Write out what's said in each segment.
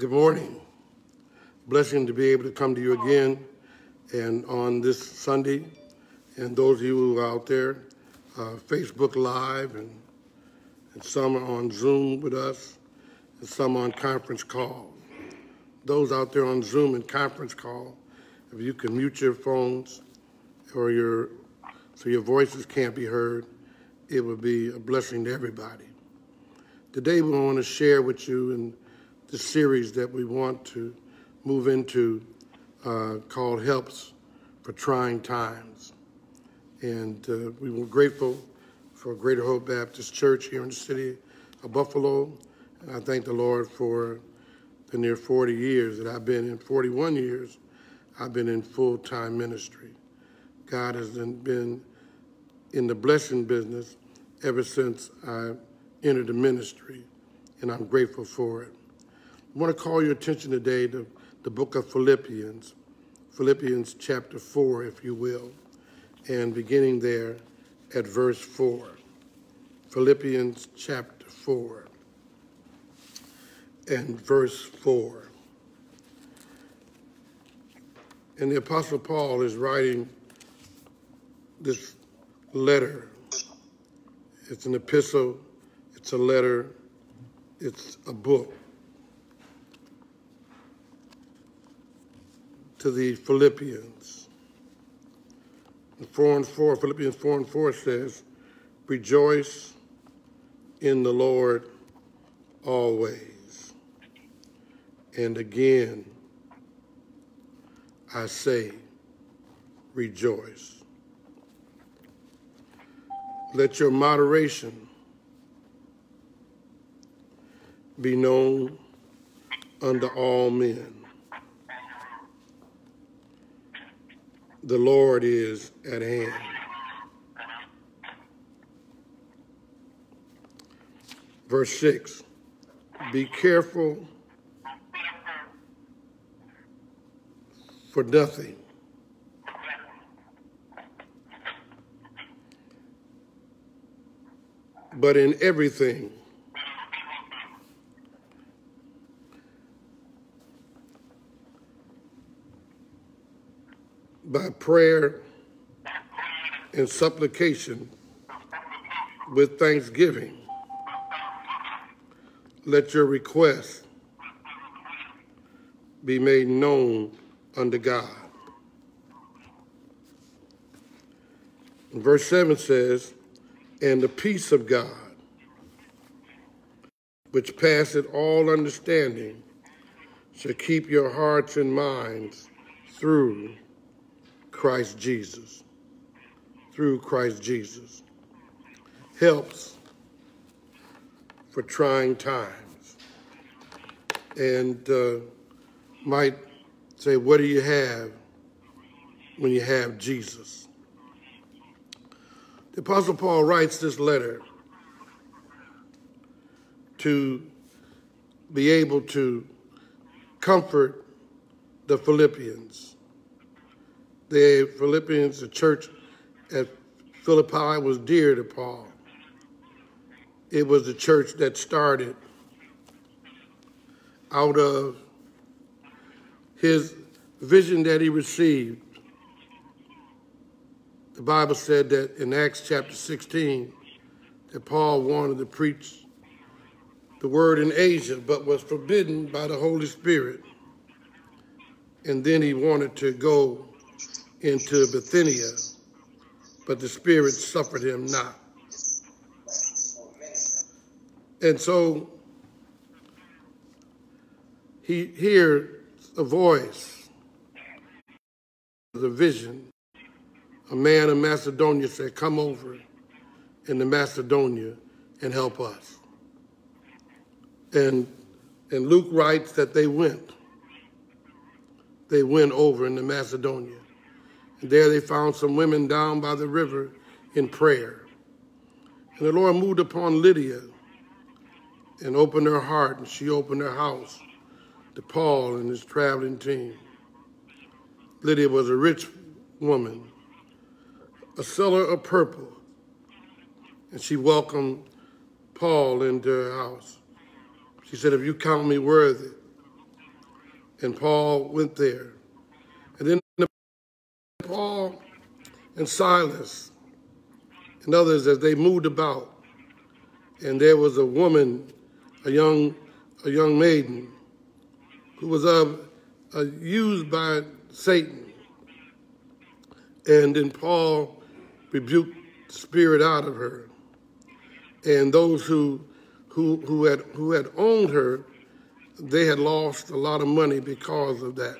Good morning. Blessing to be able to come to you again and on this Sunday. And those of you who are out there, uh, Facebook Live, and, and some are on Zoom with us, and some on conference call. Those out there on Zoom and conference call, if you can mute your phones or your so your voices can't be heard, it would be a blessing to everybody. Today we want to share with you in the series that we want to move into uh, called Helps for Trying Times. And uh, we were grateful for Greater Hope Baptist Church here in the city of Buffalo. And I thank the Lord for the near 40 years that I've been in, 41 years, I've been in full-time ministry. God has been in the blessing business ever since I entered the ministry, and I'm grateful for it. I want to call your attention today to the book of Philippians, Philippians chapter 4, if you will, and beginning there at verse 4. Philippians chapter 4 and verse 4. And the Apostle Paul is writing this letter. It's an epistle, it's a letter, it's a book to the Philippians. And 4 and 4, Philippians 4 and 4 says, Rejoice in the Lord always. And again, I say, rejoice. Let your moderation be known unto all men. The Lord is at hand. Verse 6 Be careful for nothing. But in everything, by prayer and supplication with thanksgiving. Let your requests be made known unto God. Verse 7 says, And the peace of God, which passeth all understanding, shall keep your hearts and minds through Christ Jesus. Through Christ Jesus. Helps for trying times. And uh, might say, what do you have when you have Jesus? The Apostle Paul writes this letter to be able to comfort the Philippians the Philippians, the church at Philippi was dear to Paul. It was the church that started out of his vision that he received. The Bible said that in Acts chapter 16 that Paul wanted to preach the word in Asia, but was forbidden by the Holy Spirit. And then he wanted to go into Bithynia, but the Spirit suffered him not. And so he hears a voice, the vision. A man in Macedonia said, Come over into Macedonia and help us. And, and Luke writes that they went. They went over into Macedonia. There they found some women down by the river in prayer. And the Lord moved upon Lydia and opened her heart, and she opened her house to Paul and his traveling team. Lydia was a rich woman, a seller of purple, and she welcomed Paul into her house. She said, If you count me worthy, and Paul went there. And then Paul and Silas and others as they moved about, and there was a woman, a young, a young maiden, who was uh, uh, used by Satan. And then Paul rebuked the spirit out of her. And those who, who, who, had, who had owned her, they had lost a lot of money because of that.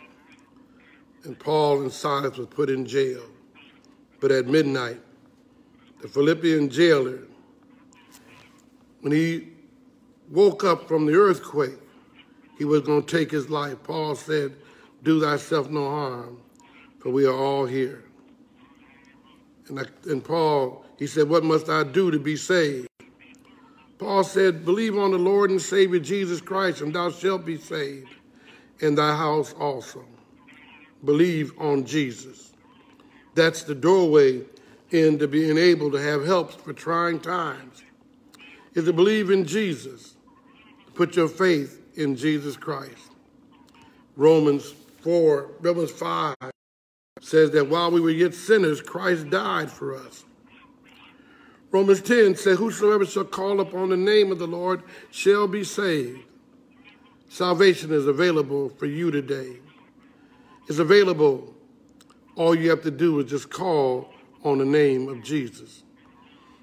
And Paul and Silas was put in jail. But at midnight, the Philippian jailer, when he woke up from the earthquake, he was going to take his life. Paul said, Do thyself no harm, for we are all here. And, I, and Paul, he said, What must I do to be saved? Paul said, Believe on the Lord and Savior Jesus Christ, and thou shalt be saved, and thy house also. Believe on Jesus. That's the doorway into being able to have help for trying times, is to believe in Jesus, put your faith in Jesus Christ. Romans 4, Romans 5 says that while we were yet sinners, Christ died for us. Romans 10 says, Whosoever shall call upon the name of the Lord shall be saved. Salvation is available for you today. It's available. All you have to do is just call on the name of Jesus.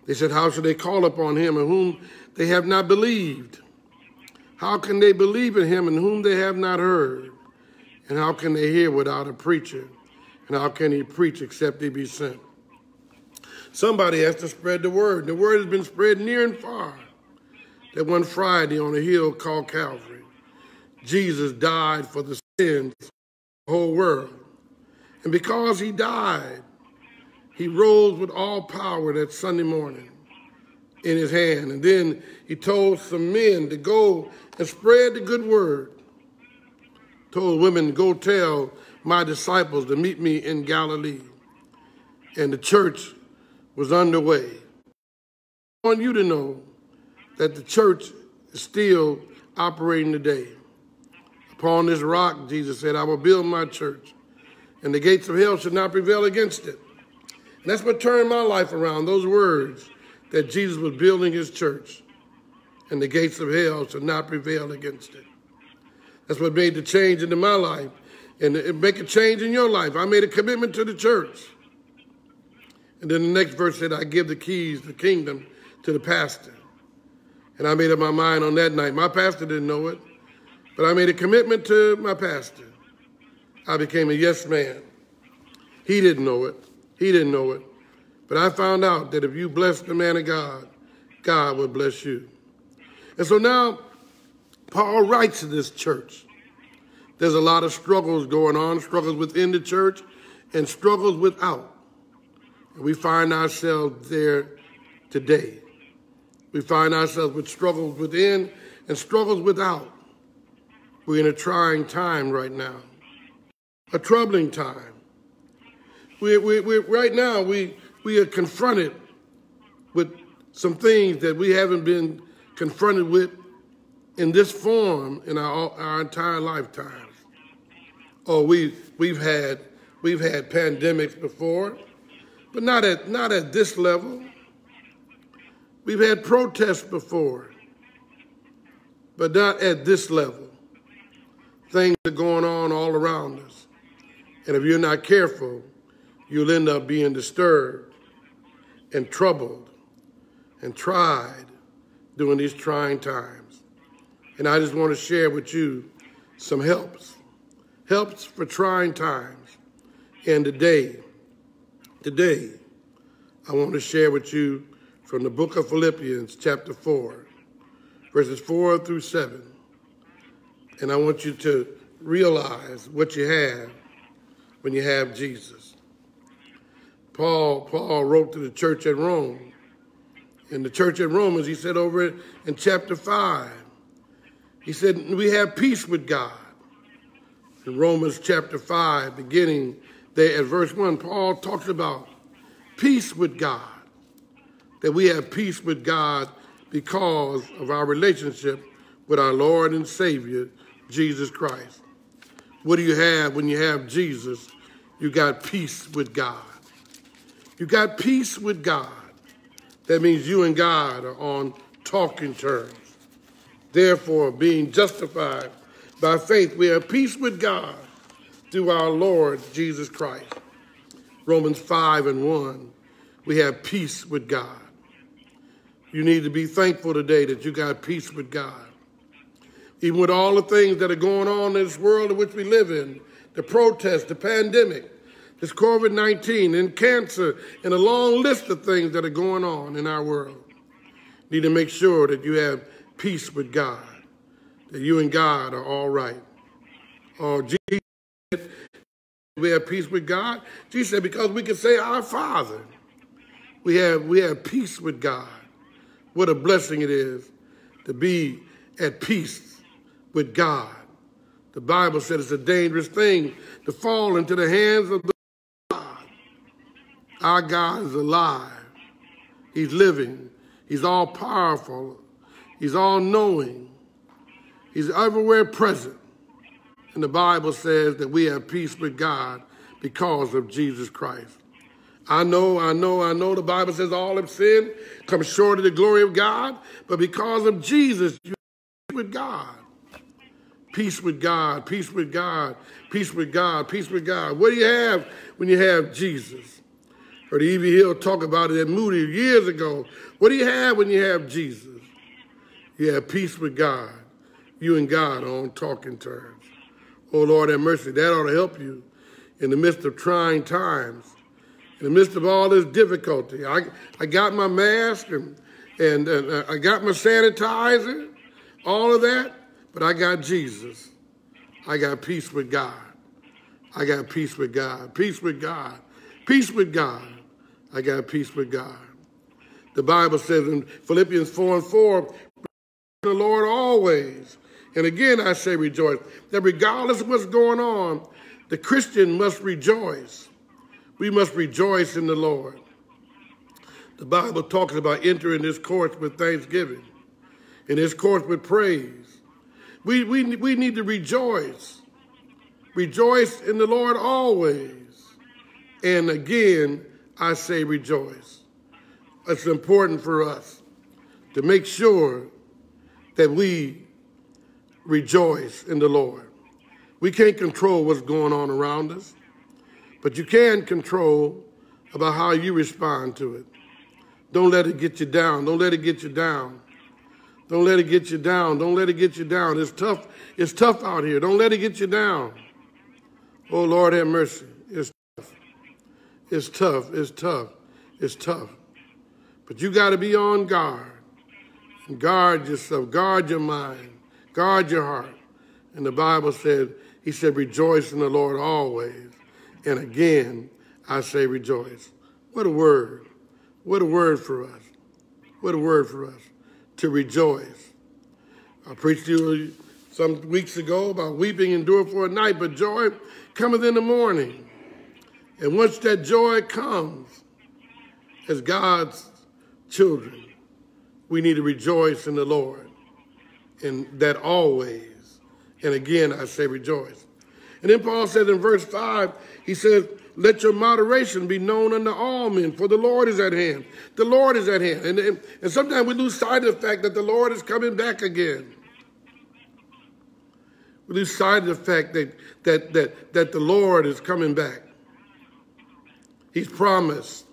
They said, How shall they call upon him in whom they have not believed? How can they believe in him in whom they have not heard? And how can they hear without a preacher? And how can he preach except he be sent? Somebody has to spread the word. The word has been spread near and far. That one Friday on a hill called Calvary, Jesus died for the sins of the whole world. And because he died, he rose with all power that Sunday morning in his hand. And then he told some men to go and spread the good word. Told women, go tell my disciples to meet me in Galilee. And the church was underway. I want you to know that the church is still operating today. Upon this rock, Jesus said, I will build my church, and the gates of hell should not prevail against it. And that's what turned my life around, those words that Jesus was building his church, and the gates of hell should not prevail against it. That's what made the change into my life and make a change in your life. I made a commitment to the church. And then the next verse said, I give the keys, the kingdom, to the pastor. And I made up my mind on that night. My pastor didn't know it, but I made a commitment to my pastor. I became a yes man. He didn't know it. He didn't know it. But I found out that if you bless the man of God, God will bless you. And so now, Paul writes to this church. There's a lot of struggles going on, struggles within the church and struggles without. And we find ourselves there today. We find ourselves with struggles within and struggles without. We're in a trying time right now, a troubling time. We, we, we, right now, we, we are confronted with some things that we haven't been confronted with in this form in our, our entire lifetime. Oh, we we've had we've had pandemics before, but not at not at this level. We've had protests before, but not at this level. Things are going on all around us. And if you're not careful, you'll end up being disturbed and troubled and tried during these trying times. And I just want to share with you some helps helps for trying times. And today, today, I want to share with you from the book of Philippians, chapter 4, verses 4 through 7. And I want you to realize what you have when you have Jesus. Paul, Paul wrote to the church at Rome. In the church at Rome, as he said over in chapter 5, he said, We have peace with God in Romans chapter 5, beginning there at verse 1, Paul talks about peace with God, that we have peace with God because of our relationship with our Lord and Savior, Jesus Christ. What do you have when you have Jesus? You got peace with God. You got peace with God. That means you and God are on talking terms. Therefore, being justified by faith, we have peace with God through our Lord Jesus Christ. Romans 5 and 1, we have peace with God. You need to be thankful today that you got peace with God. Even with all the things that are going on in this world in which we live in, the protests, the pandemic, this COVID 19, and cancer, and a long list of things that are going on in our world. Need to make sure that you have peace with God, that you and God are all right. Oh, Jesus, we have peace with God. Jesus said, because we can say, Our Father. We have, we have peace with God. What a blessing it is to be at peace with God. The Bible said it's a dangerous thing to fall into the hands of the God. Our God is alive. He's living. He's all powerful. He's all knowing. He's everywhere present. And the Bible says that we have peace with God because of Jesus Christ. I know, I know, I know the Bible says all have sinned, come short of the glory of God, but because of Jesus, you with God. Peace with God, peace with God, peace with God, peace with God. What do you have when you have Jesus? Heard E.V. Hill talk about it at Moody years ago. What do you have when you have Jesus? You have peace with God. You and God are on talking terms. Oh, Lord have mercy. That ought to help you in the midst of trying times, in the midst of all this difficulty. I, I got my mask and, and, and uh, I got my sanitizer, all of that, but I got Jesus. I got peace with God. I got peace with God. Peace with God. Peace with God. I got peace with God. The Bible says in Philippians 4 and 4, the Lord always. And again, I say rejoice. That regardless of what's going on, the Christian must rejoice. We must rejoice in the Lord. The Bible talks about entering this course with thanksgiving, in this course with praise. We, we, we need to rejoice. Rejoice in the Lord always. And again, I say rejoice. It's important for us to make sure that we rejoice in the Lord. We can't control what's going on around us, but you can control about how you respond to it. Don't let it get you down. Don't let it get you down. Don't let it get you down. Don't let it get you down. It's tough. It's tough out here. Don't let it get you down. Oh Lord have mercy. It's tough. It's tough. It's tough. It's tough. But you got to be on guard. And guard yourself. Guard your mind. Guard your heart. And the Bible said, He said, rejoice in the Lord always. And again, I say rejoice. What a word. What a word for us. What a word for us to rejoice. I preached to you some weeks ago about weeping endure for a night, but joy cometh in the morning. And once that joy comes, as God's children, we need to rejoice in the Lord and that always. And again, I say rejoice. And then Paul says in verse 5, he says, Let your moderation be known unto all men, for the Lord is at hand. The Lord is at hand. And, and, and sometimes we lose sight of the fact that the Lord is coming back again. We lose sight of the fact that, that, that, that the Lord is coming back. He's promised.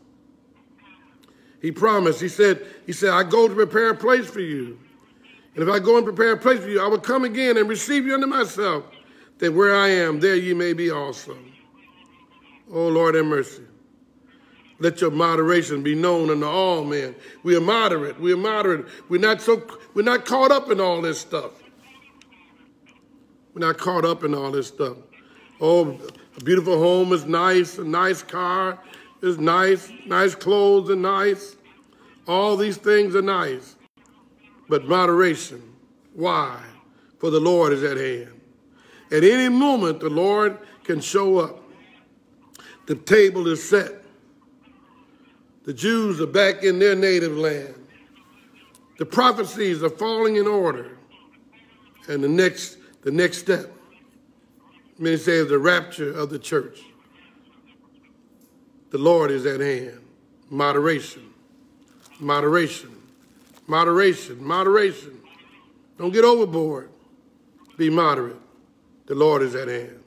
He promised. He said, he said, I go to prepare a place for you. And if I go and prepare a place for you, I will come again and receive you unto myself, that where I am, there ye may be also. Oh, Lord, have mercy. Let your moderation be known unto all men. We are moderate. We are moderate. We're not so we're not caught up in all this stuff. We're not caught up in all this stuff. Oh, a beautiful home is nice, a nice car is nice, nice clothes are nice. All these things are nice but moderation. Why? For the Lord is at hand. At any moment, the Lord can show up. The table is set. The Jews are back in their native land. The prophecies are falling in order. And the next, the next step, Many say is the rapture of the church. The Lord is at hand. Moderation, moderation, moderation, moderation. Don't get overboard. Be moderate. The Lord is at hand.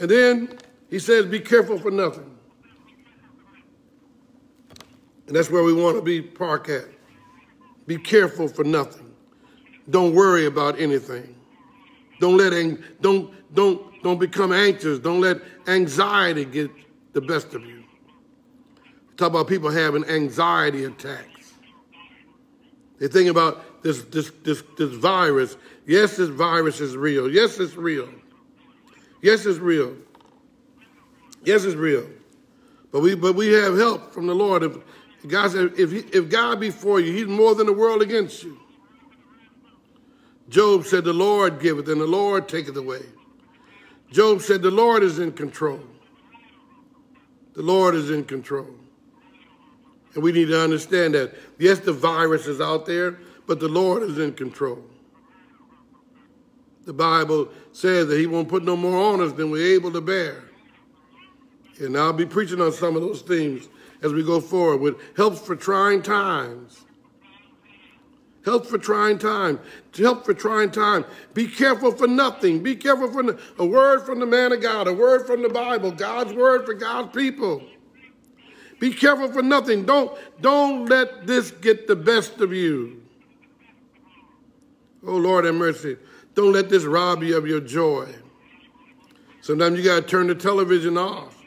And then he says, be careful for nothing. And that's where we want to be park at. Be careful for nothing. Don't worry about anything. Don't let don't don't don't become anxious. Don't let anxiety get the best of you. Talk about people having anxiety attacks. They think about this this this this virus. Yes, this virus is real. Yes, it's real. Yes, it's real. Yes, it's real. But we but we have help from the Lord. If God said, if, he, if God be for you, he's more than the world against you. Job said, the Lord giveth and the Lord taketh away. Job said, the Lord is in control. The Lord is in control. And we need to understand that. Yes, the virus is out there, but the Lord is in control. The Bible says that he won't put no more on us than we're able to bear. And I'll be preaching on some of those themes as we go forward with helps for trying times. Help for trying time. Help for trying time. Be careful for nothing. Be careful for no, a word from the man of God, a word from the Bible, God's word for God's people. Be careful for nothing. Don't, don't let this get the best of you. Oh, Lord have mercy. Don't let this rob you of your joy. Sometimes you got to turn the television off.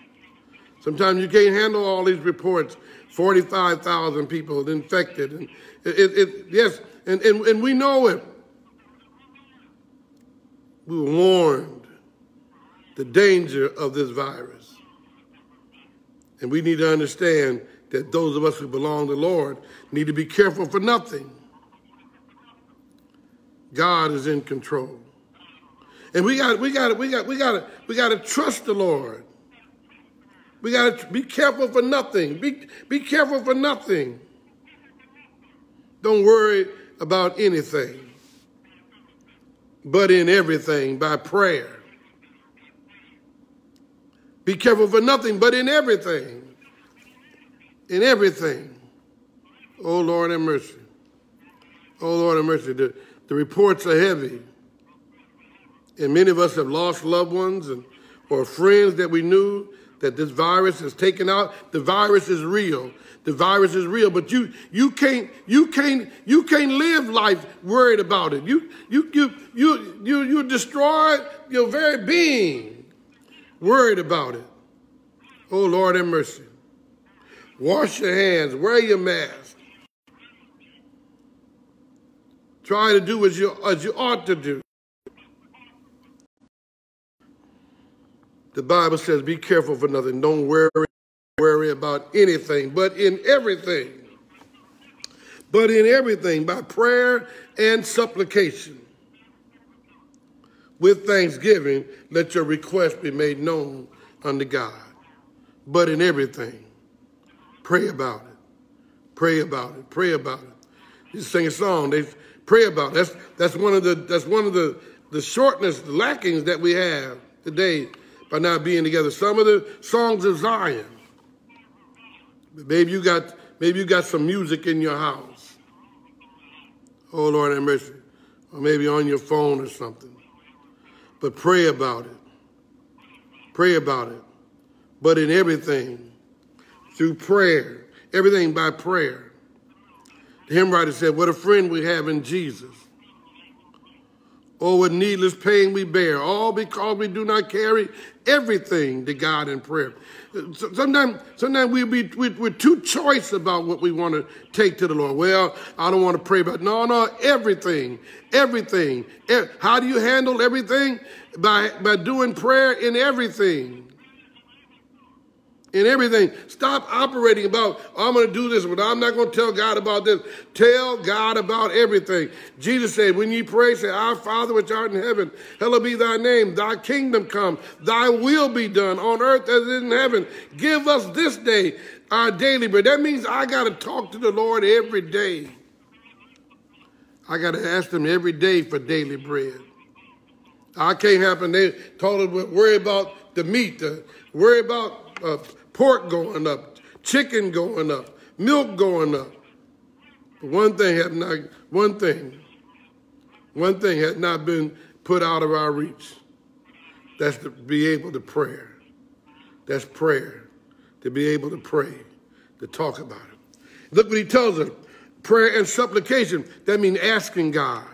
Sometimes you can't handle all these reports 45,000 people infected. And it, it, it, yes, and, and, and we know it. We were warned the danger of this virus. And we need to understand that those of us who belong to the Lord need to be careful for nothing. God is in control. And we got we got we got we got we got to trust the Lord. We got to be careful for nothing. Be, be careful for nothing. Don't worry about anything, but in everything by prayer. Be careful for nothing, but in everything. In everything. Oh, Lord have mercy. Oh, Lord have mercy. The, the reports are heavy. And many of us have lost loved ones and or friends that we knew that this virus is taken out. The virus is real. The virus is real, but you you can't you can't you can't live life worried about it. You you you you you you destroy your very being worried about it. Oh Lord have mercy. Wash your hands, wear your mask. Try to do as you as you ought to do. The Bible says, be careful for nothing. Don't worry, worry about anything, but in everything. But in everything, by prayer and supplication. With thanksgiving, let your request be made known unto God. But in everything, pray about it. Pray about it. Pray about it. You sing a song, they pray about it. That's that's one of the that's one of the the shortness, the lackings that we have today by not being together. Some of the songs of Zion. Maybe you got maybe you got some music in your house. Oh Lord have mercy. Or maybe on your phone or something. But pray about it. Pray about it. But in everything, through prayer, everything by prayer. The hymn writer said, What a friend we have in Jesus. Oh, what needless pain we bear, all because we do not carry everything to God in prayer. Sometimes, sometimes we be, we, we're too choice about what we want to take to the Lord. Well, I don't want to pray about, no, no, everything, everything. How do you handle everything? By, by doing prayer in everything in everything. Stop operating about, I'm going to do this, but I'm not going to tell God about this. Tell God about everything. Jesus said, when you pray, say, Our Father which art in heaven, hallowed be thy name. Thy kingdom come. Thy will be done on earth as it is in heaven. Give us this day our daily bread. That means I got to talk to the Lord every day. I got to ask him every day for daily bread. I can't happen. They told us worry about the meat, uh, worry about uh, pork going up, chicken going up, milk going up. But one thing had not, one thing, one thing had not been put out of our reach. That's to be able to pray. That's prayer. To be able to pray, to talk about it. Look what he tells us. Prayer and supplication, that means asking God.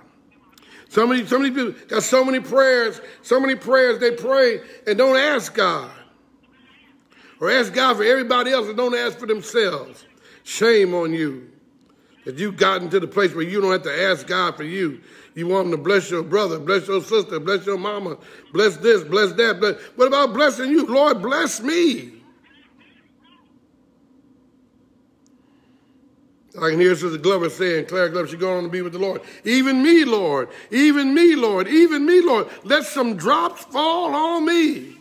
So many, so many people got so many prayers, so many prayers they pray and don't ask God. Or ask God for everybody else and don't ask for themselves. Shame on you that you've gotten to the place where you don't have to ask God for you. You want him to bless your brother, bless your sister, bless your mama, bless this, bless that. But what about blessing you? Lord, bless me. I can hear Sister Glover saying, Claire Glover, she's going on to be with the Lord. Even me, Lord. Even me, Lord. Even me, Lord. Let some drops fall on me.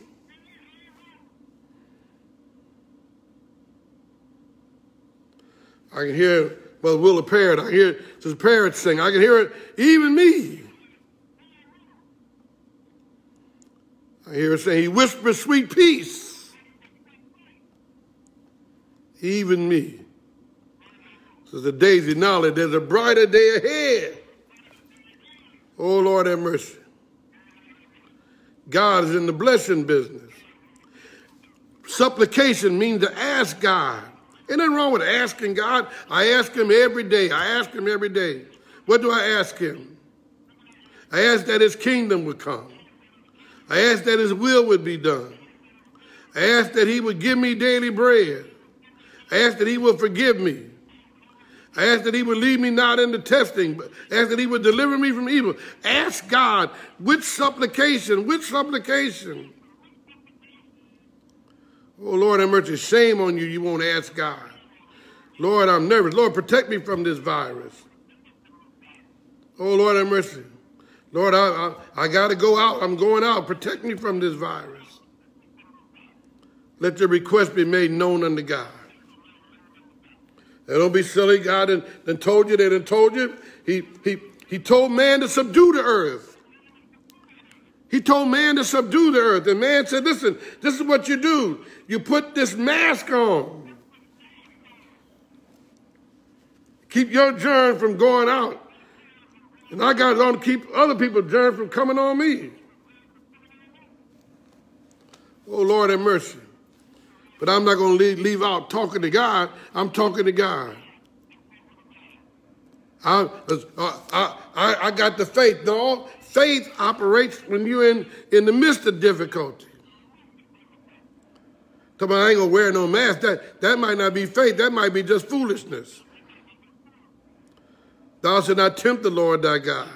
I can hear Brother Willa Parrott. I hear Sister Parrott sing. I can hear it, even me. I hear it say, He whispers sweet peace. Even me. Sister Daisy knowledge there's a brighter day ahead. Oh, Lord have mercy. God is in the blessing business. Supplication means to ask God. Ain't nothing wrong with asking God. I ask Him every day. I ask Him every day. What do I ask Him? I ask that His kingdom would come. I ask that His will would be done. I ask that He would give me daily bread. I ask that He would forgive me. I ask that he would lead me not into testing, but ask that he would deliver me from evil. Ask God with supplication, with supplication. Oh, Lord, have mercy. Shame on you, you won't ask God. Lord, I'm nervous. Lord, protect me from this virus. Oh, Lord, have mercy. Lord, I, I, I got to go out. I'm going out. Protect me from this virus. Let your request be made known unto God. And don't be silly. God done, done told you, they done told you. He, he, he told man to subdue the earth. He told man to subdue the earth. And man said, listen, this is what you do. You put this mask on. Keep your germ from going out. And I got to keep other people's germ from coming on me. Oh, Lord have mercy. But I'm not going to leave, leave, out talking to God. I'm talking to God. I, I, I, I got the faith. No, faith operates when you're in, in the midst of difficulty. Come on, I ain't gonna wear no mask. That, that might not be faith. That might be just foolishness. Thou shalt not tempt the Lord thy God.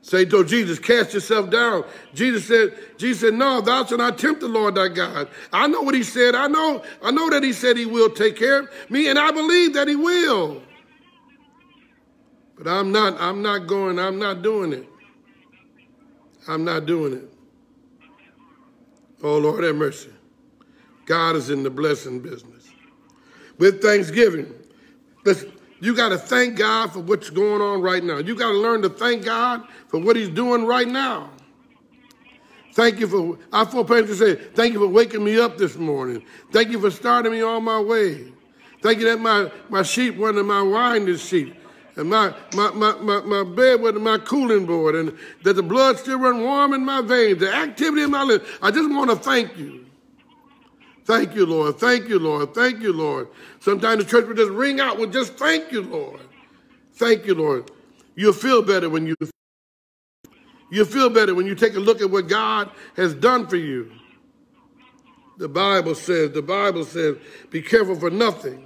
Say to Jesus, cast yourself down. Jesus said, Jesus said, No, thou shalt not tempt the Lord thy God. I know what he said. I know, I know that he said he will take care of me, and I believe that he will. But I'm not, I'm not going, I'm not doing it. I'm not doing it. Oh Lord have mercy. God is in the blessing business. With thanksgiving. Listen, you got to thank God for what's going on right now. You got to learn to thank God for what He's doing right now. Thank you for, I feel pain to say, thank you for waking me up this morning. Thank you for starting me on my way. Thank you that my, my sheep wasn't my winding sheet. And my, my, my, my, my bed wasn't my cooling board. And that the blood still run warm in my veins. The activity in my lips. I just want to thank you. Thank you, Lord. Thank you, Lord. Thank you, Lord. Sometimes the church will just ring out with just thank you, Lord. Thank you, Lord. You'll feel better when you you feel better when you take a look at what God has done for you. The Bible says, the Bible says, be careful for nothing.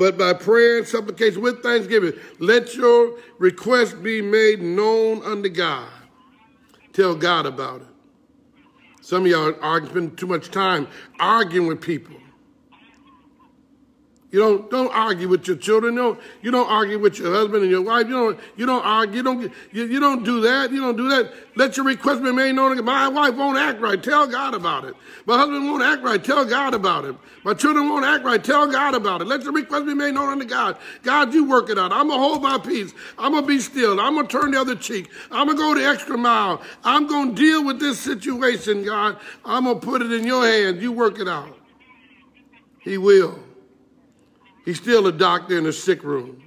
But by prayer and supplication with thanksgiving, let your request be made known unto God. Tell God about it. Some of y'all are spending too much time arguing with people. You don't don't argue with your children. You don't, you don't argue with your husband and your wife. You don't you don't argue. You don't you, you don't do that. You don't do that. Let your request be made known. My wife won't act right. Tell God about it. My husband won't act right. Tell God about it. My children won't act right. Tell God about it. Let your request be made known unto God. God, you work it out. I'm gonna hold my peace. I'm gonna be still. I'm gonna turn the other cheek. I'm gonna go the extra mile. I'm gonna deal with this situation, God. I'm gonna put it in your hands. You work it out. He will. He's still a doctor in a sick room.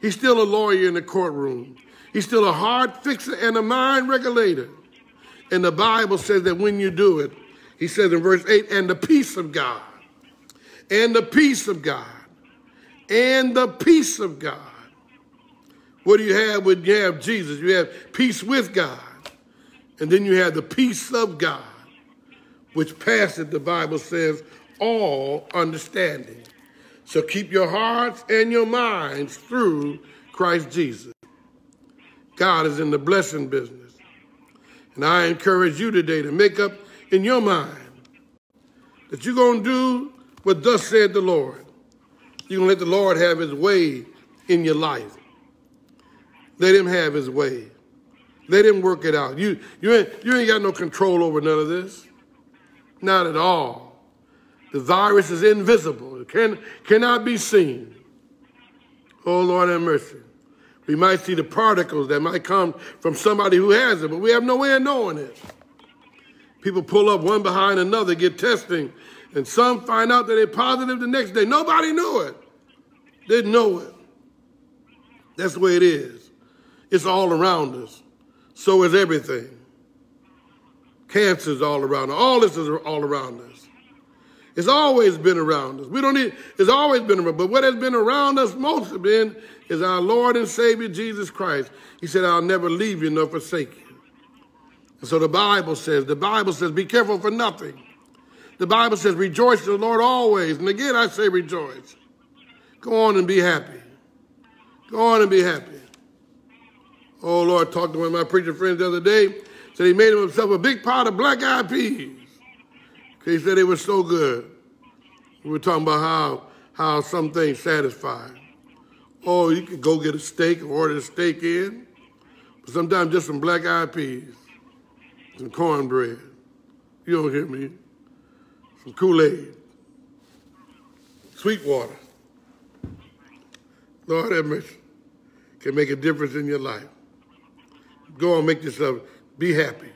He's still a lawyer in the courtroom. He's still a heart fixer and a mind regulator. And the Bible says that when you do it, he says in verse 8, and the peace of God, and the peace of God, and the peace of God. What do you have when you have Jesus? You have peace with God. And then you have the peace of God, which passeth, the Bible says, all understanding. So keep your hearts and your minds through Christ Jesus. God is in the blessing business. And I encourage you today to make up in your mind that you're going to do what thus said the Lord. You're going to let the Lord have his way in your life. Let him have his way. Let him work it out. You, you, ain't, you ain't got no control over none of this. Not at all. The virus is invisible. It can, cannot be seen. Oh, Lord have mercy. We might see the particles that might come from somebody who has it, but we have no way of knowing it. People pull up one behind another, get testing, and some find out that they're positive the next day. Nobody knew it. Didn't know it. That's the way it is. It's all around us. So is everything. Cancer's all around us. All this is all around us. It's always been around us. We don't need, it's always been around, us. but what has been around us most have been is our Lord and Savior Jesus Christ. He said, I'll never leave you nor forsake you. And so the Bible says, the Bible says, be careful for nothing. The Bible says, rejoice in the Lord always. And again, I say rejoice. Go on and be happy. Go on and be happy. Oh, Lord, talked to one of my preacher friends the other day. Said he made himself a big pot of black eyed peas. He said it was so good. We were talking about how, how some things satisfy. Oh, you could go get a steak or order a steak in, but sometimes just some black eyed peas, some cornbread. You don't hear me. Some Kool-Aid, sweet water. Lord have mercy. Can make a difference in your life. Go on, make yourself be happy.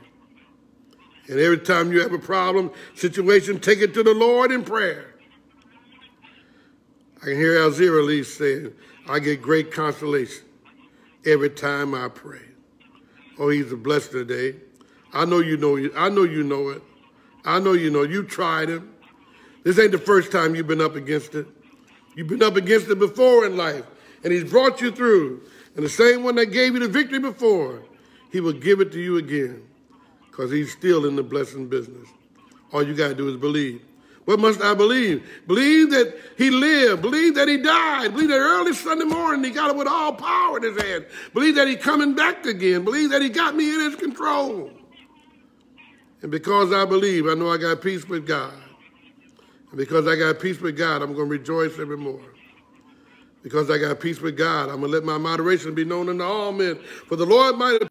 And every time you have a problem, situation, take it to the Lord in prayer. I can hear Alzira Lee saying, I get great consolation every time I pray. Oh, he's a blessed today. I know you know. I know you know it. I know you know. You tried him. This ain't the first time you've been up against it. You've been up against it before in life, and he's brought you through. And the same one that gave you the victory before, he will give it to you again because he's still in the blessing business. All you got to do is believe. What must I believe? Believe that he lived. Believe that he died. Believe that early Sunday morning he got it with all power in his hand. Believe that he's coming back again. Believe that he got me in his control. And because I believe, I know I got peace with God. And because I got peace with God, I'm going to rejoice evermore. Because I got peace with God, I'm going to let my moderation be known unto all men. For the Lord might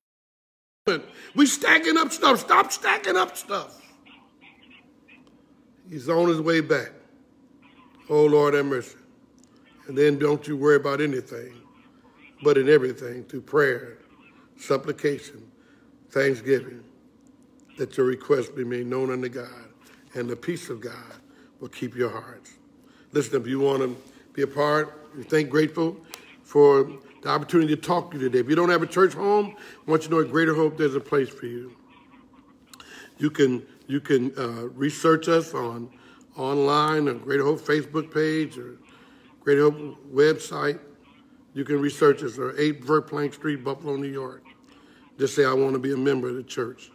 we stacking up stuff. Stop stacking up stuff. He's on his way back. Oh, Lord have mercy. And then don't you worry about anything, but in everything, through prayer, supplication, thanksgiving, that your requests be made known unto God, and the peace of God will keep your hearts. Listen, if you want to be a part, you thank grateful for the opportunity to talk to you today. If you don't have a church home, I want you to know at Greater Hope there's a place for you. You can you can uh, research us on online on Greater Hope Facebook page or Greater Hope website. You can research us or 8 Verplank Street, Buffalo, New York. Just say, I want to be a member of the church.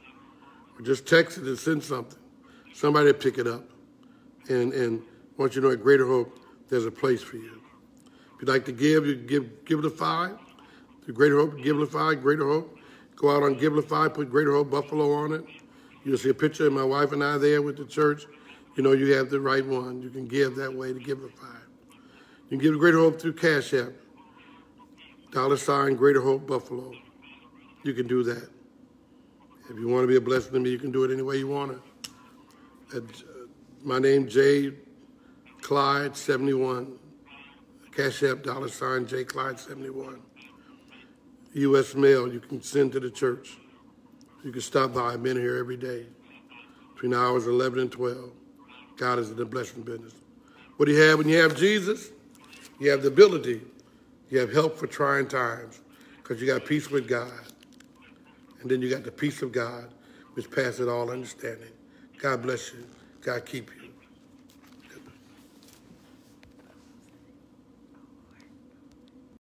Or just text it and send something. Somebody pick it up. And, and I want you to know at Greater Hope, there's a place for you. If you'd like to give, you give Givelify. Through Greater Hope, Givelify, Greater Hope. Go out on Givelify, put Greater Hope Buffalo on it. You'll see a picture of my wife and I there with the church. You know you have the right one. You can give that way to Givelify. You can give Greater Hope through Cash App. Dollar sign Greater Hope Buffalo. You can do that. If you want to be a blessing to me, you can do it any way you want to. Uh, my name J. Clyde seventy one. Cash App dollar sign J Clyde seventy one. U.S. mail you can send to the church. You can stop by. I've been here every day between hours 11 and 12. God is in the blessing business. What do you have when you have Jesus? You have the ability. You have help for trying times because you got peace with God. And then you got the peace of God, which passes all understanding. God bless you. God keep you.